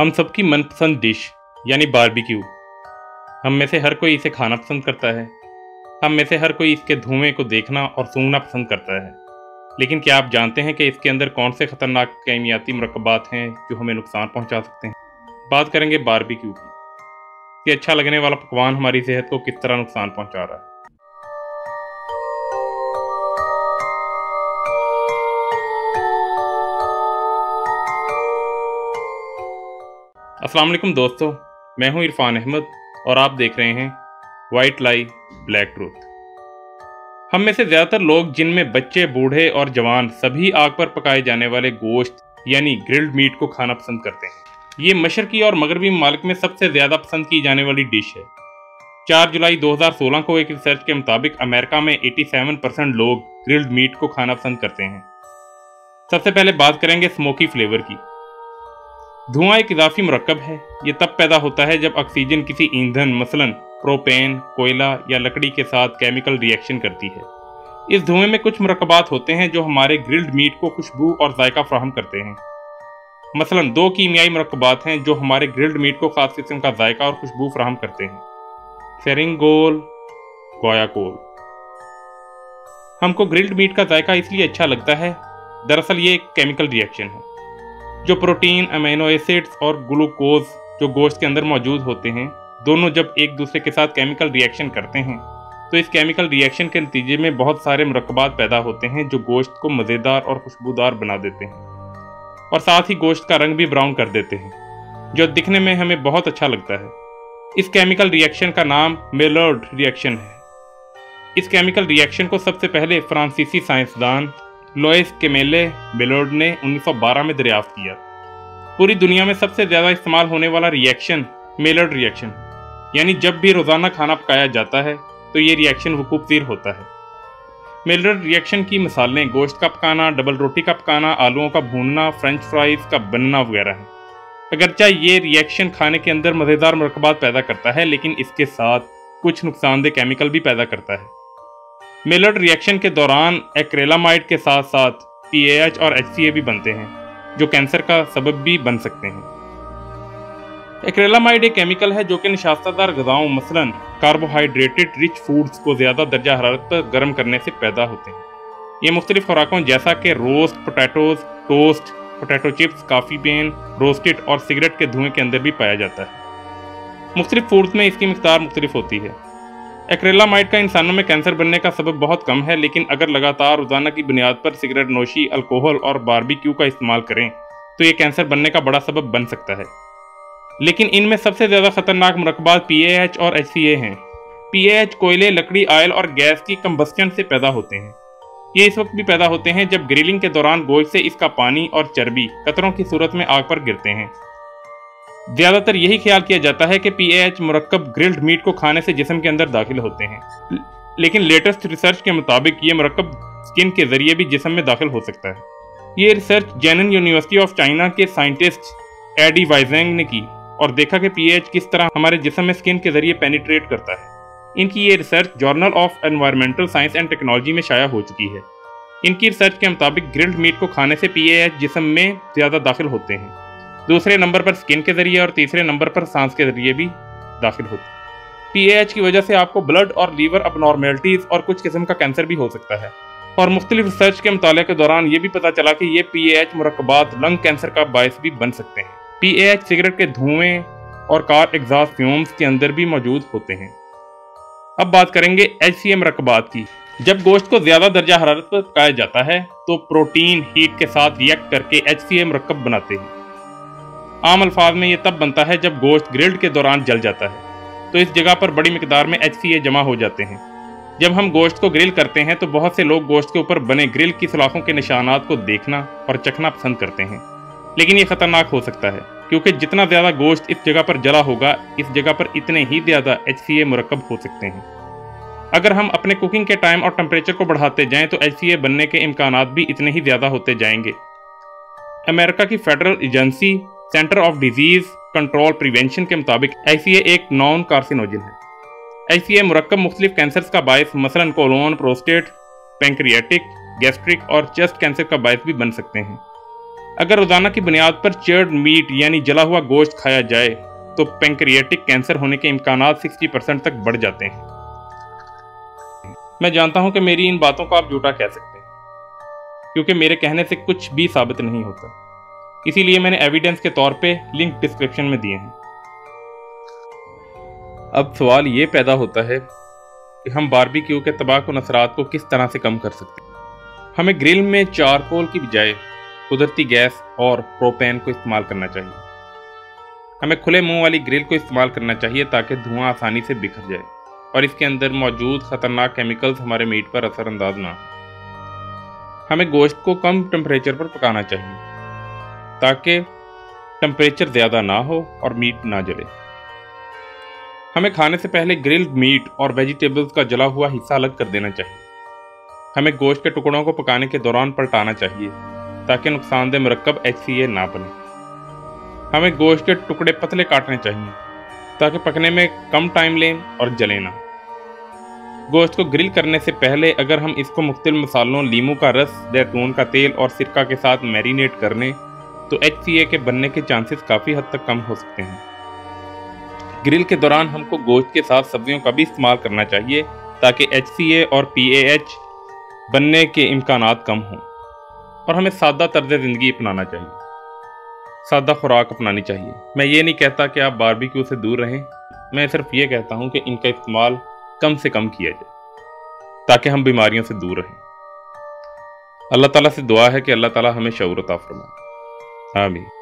हम सबकी मनपसंद डिश, यानी बारबेक्यू हम में से हर कोई इसे खाना पसंद करता है। हम में से हर कोई इसके धुएँ को देखना और सूंघना पसंद करता है। लेकिन क्या आप जानते हैं कि इसके अंदर कौन से खतरनाक कैमियाती मरकबात हैं जो हमें नुकसान पहुँचा सकते हैं? बात करेंगे बारबेक्यू की। कि अच्छा लगने वाला पकवान हमारी सेहत को किस तरह नुकसान पहुँचा रहा है? वालेकुम दोस्तों, मैं हूँ इरफान अहमद और आप देख रहे हैं वाइट लाई ब्लैक ट्रूथ हम में से ज़्यादातर लोग जिनमें बच्चे, बूढ़े और जवान सभी आग पर पकाए जाने वाले गोश्त, यानी ग्रिल्ड मीट को खाना पसंद करते हैं। ये मशरकी और मगरबी मालिक में सबसे ज़्यादा पसंद की जाने वाली डिश है। 4 जुलाई 2016 को एक रिसर्च के मुताबिक अमेरिका में 87 परसेंट लोग ग्रिल्ड मीट को खाना पसंद करते हैं। सबसे पहले बात करेंगे स्मोकी फ्लेवर की। धुआँ एक इजाफी मरकब है। ये तब पैदा होता है जब ऑक्सीजन किसी ईंधन, मसलन, प्रोपेन, कोयला या लकड़ी के साथ केमिकल रिएक्शन करती है। इस धुएँ में कुछ मरकबात होते हैं जो हमारे ग्रिल्ड मीट को खुशबू और जायका फ्राहम करते हैं। मसलन, दो कीमियाई मरकबात हैं जो हमारे ग्रिल्ड मीट को खास किस्म का जायका और खुशबू फ्राहम करते हैं। फेरिंगोल, गोयाकोल। हमको ग्रिल्ड मीट का जायका इसलिए अच्छा लगता है, दरअसल ये एक केमिकल रिएक्शन है। जो प्रोटीन अमीनो एसिड्स और ग्लूकोज जो गोश्त के अंदर मौजूद होते हैं, दोनों जब एक दूसरे के साथ केमिकल रिएक्शन करते हैं तो इस केमिकल रिएक्शन के नतीजे में बहुत सारे मरकबात पैदा होते हैं जो गोश्त को मज़ेदार और खुशबूदार बना देते हैं और साथ ही गोश्त का रंग भी ब्राउन कर देते हैं, जो दिखने में हमें बहुत अच्छा लगता है। इस केमिकल रिएक्शन का नाम मेलर्ड रिएक्शन है। इस केमिकल रिएक्शन को सबसे पहले फ्रांसीसी साइंसदान लोइस केमेले बेलोड ने 1912 में दरियाफ्त किया। पूरी दुनिया में सबसे ज़्यादा इस्तेमाल होने वाला रिएक्शन मेलर्ड रिएक्शन यानी जब भी रोज़ाना खाना पकाया जाता है तो ये रिएक्शन वकूफ़ होता है। मेलर्ड रिएक्शन की मिसालें गोश्त का पकाना डबल रोटी का पकाना, आलूओं का भूनना फ्रेंच फ्राइज का बनना वगैरह है। अगरचा ये रिएक्शन खाने के अंदर मज़ेदार मरकबात पैदा करता है, लेकिन इसके साथ कुछ नुकसानदेह केमिकल भी पैदा करता है। मेलर्ड रिएक्शन के दौरान एक्रेलामाइड के साथ साथ पी और एचसीए भी बनते हैं, जो कैंसर का सबब भी बन सकते हैं। एक्रेलामाइड एक केमिकल है जो कि निशास्तादार गजाओं मसलन कार्बोहाइड्रेटेड रिच फूड्स को ज़्यादा दर्जा हरारत पर गर्म करने से पैदा होते हैं। ये मुख्तलिफ़ खुराकों जैसा कि roast potatoes toast potato chips coffee pan roasted और सिगरेट के धुएँ के अंदर भी पाया जाता है। मुख्तलिफ़ फूड्स में इसकी मकदार मुख्तलिफ़ होती है। एक्रेलामाइड का इंसानों में कैंसर बनने का सबब बहुत कम है, लेकिन अगर लगातार रोज़ाना की बुनियाद पर सिगरेट, नोशी, अल्कोहल और बारबेक्यू का इस्तेमाल करें तो ये कैंसर बनने का बड़ा सबब बन सकता है। लेकिन इनमें सबसे ज़्यादा खतरनाक मरकबात पी और एच हैं। पी कोयले, लकड़ी, आयल और गैस की कम्बस्टन से पैदा होते हैं। ये इस वक्त भी पैदा होते हैं जब ग्रिलिंग के दौरान गोश्त से इसका पानी और चर्बी कतरों की सूरत में आग पर गिरते हैं। ज़्यादातर यही ख्याल किया जाता है कि पीएच मरकब ग्रिल्ड मीट को खाने से जिसम के अंदर दाखिल होते हैं। लेकिन लेटेस्ट रिसर्च के मुताबिक ये मरकब स्किन के ज़रिए भी जिसम में दाखिल हो सकता है। ये research Jinan university of China के साइंटिस्ट एडी वाइजेंग ने की और देखा कि पीएच किस तरह हमारे जिसम में स्किन के ज़रिए पेनिट्रेट करता है। इनकी ये research journal of environmental science and technology में शाया हो चुकी है। इनकी रिसर्च के मुताबिक ग्रिल्ड मीट को खाने से पीएच जिसम में ज़्यादा दाखिल होते हैं। दूसरे नंबर पर स्किन के ज़रिए और तीसरे नंबर पर सांस के ज़रिए भी दाखिल होती है। पी की वजह से आपको ब्लड और लीवर अपनॉर्मेलिटीज और कुछ किस्म का कैंसर भी हो सकता है। और मुख्तलिफ़ रिसर्च के मुताले के दौरान ये भी पता चला कि ये पी ए एच मरकबात लंग कैंसर का बायस भी बन सकते हैं। पी ए एच सिगरेट के धुएँ और कार एग्जॉस्ट फ्यूम्स के अंदर भी मौजूद होते हैं। अब बात करेंगे एच सी एम रकबात की। जब गोश्त को ज़्यादा दर्जा हरारत पर पकाया जाता है तो प्रोटीन, हीट के साथ रिएक्ट करके एच सी एम रकब बनाते हैं। आम अल्फाज में ये तब बनता है जब गोश्त ग्रिल्ड के दौरान जल जाता है। तो इस जगह पर बड़ी मकदार में एच जमा हो जाते हैं। जब हम गोश्त को ग्रिल करते हैं तो बहुत से लोग गोश्त के ऊपर बने ग्रिल की सलाखों के निशानात को देखना और चखना पसंद करते हैं। लेकिन ये ख़तरनाक हो सकता है, क्योंकि जितना ज़्यादा गोश्त इस जगह पर जला होगा, इस जगह पर इतने ही ज़्यादा एच सी मरकब हो सकते हैं। अगर हम अपने कुकिंग के टाइम और टेम्परेचर को बढ़ाते जाएँ तो एच बनने के इम्कान भी इतने ही ज़्यादा होते जाएँगे। अमेरिका की federal agency center of disease control prevention के मुताबिक ऐसी एक नॉन कार्सिनोजन है ऐसी मरकब मुख्तलिफ़ कैंसर का बायस, मसलन कोलोन प्रोस्टेट पेंक्रियाटिक गैस्ट्रिक और चेस्ट कैंसर का बायस भी बन सकते हैं। अगर रोज़ाना की बुनियाद पर चर्ड मीट यानी जला हुआ गोश्त खाया जाए तो पेंक्रियाटिक कैंसर होने के इम्कान 60 परसेंट तक बढ़ जाते हैं। मैं जानता हूँ कि मेरी इन बातों को आप झूठा कह सकते हैं, क्योंकि मेरे कहने से कुछ भी साबित नहीं होता। इसीलिए मैंने एविडेंस के तौर पे लिंक डिस्क्रिप्शन में दिए हैं। अब सवाल ये पैदा होता है कि हम बारबेक्यू के तबाक असरात को किस तरह से कम कर सकते हैं? हमें ग्रिल में चारकोल की बजाय कुदरती गैस और प्रोपेन को इस्तेमाल करना चाहिए। हमें खुले मुँह वाली ग्रिल को इस्तेमाल करना चाहिए ताकि धुआँ आसानी से बिखर जाए और इसके अंदर मौजूद खतरनाक केमिकल्स हमारे मीट पर असरअंदाज ना हमें गोश्त को कम टेम्परेचर पर पकाना चाहिए। ताकि टेम्परेचर ज़्यादा ना हो और मीट ना जले। हमें खाने से पहले ग्रिल्ड मीट और वेजिटेबल्स का जला हुआ हिस्सा अलग कर देना चाहिए। हमें गोश्त के टुकड़ों को पकाने के दौरान पलटाना चाहिए, ताकि नुकसानदेह मरकब एच ना बने। हमें गोश्त के टुकड़े पतले काटने चाहिए, ताकि पकने में कम टाइम लें और जले ना। गोश्त को ग्रिल करने से पहले अगर हम इसको मुख्तल मसालों, लीमू का रस, जैतून का तेल और सिरका के साथ मैरिनेट कर लें तो एचसीए के बनने के चांसेस काफ़ी हद तक कम हो सकते हैं। ग्रिल के दौरान हमको गोश्त के साथ सब्जियों का भी इस्तेमाल करना चाहिए ताकि एचसीए और पी बनने के इम्कान कम हों। और हमें सादा तर्ज ज़िंदगी अपनाना चाहिए। सादा खुराक अपनानी चाहिए। मैं ये नहीं कहता कि आप बारबेक्यू से दूर रहें। मैं सिर्फ़ ये कहता हूँ कि इनका इस्तेमाल कम से कम किया जाए, ताकि हम बीमारियों से दूर रहें। अल्लाह ताला से दुआ है कि अल्लाह ताला हमें शऊर फरमाए। Amém.